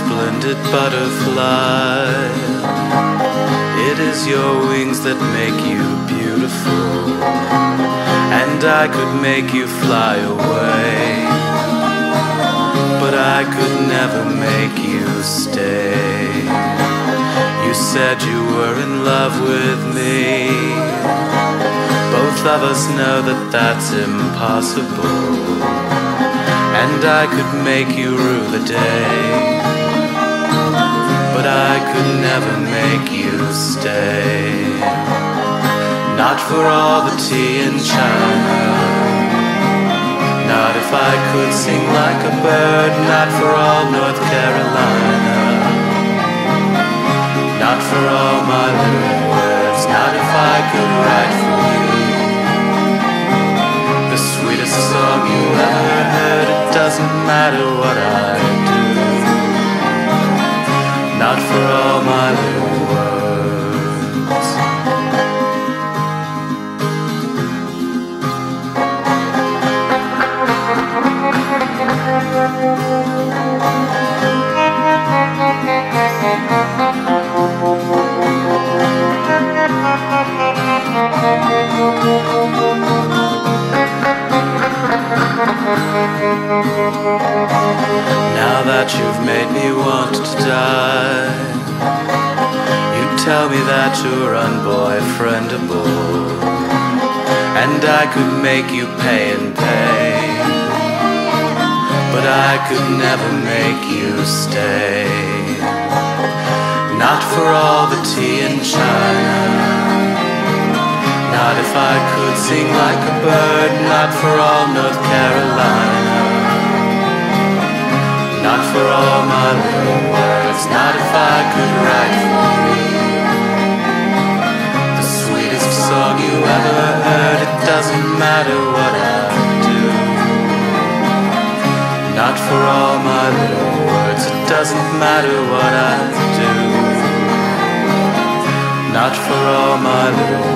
splendid butterfly. It is your wings that make you beautiful, and I could make you fly away, but I could never make you stay. You said you were in love with me. Both of us know that that's impossible and I could make you rue the day. Could never make you stay. Not for all the tea in China. Not if I could sing like a bird, not for all North Carolina. Not for all my little words, not if I could write for you. The sweetest song you ever heard, it doesn't matter Now that you've made me want to die, you tell me that you're unboyfriendable, and I could make you pay and pay, but I could never make you stay. Not for all the tea in China. Not if I could sing like a bird, not for all North Carolina. Not for all my little words, not if I could write doesn't matter what I do. Not for all my little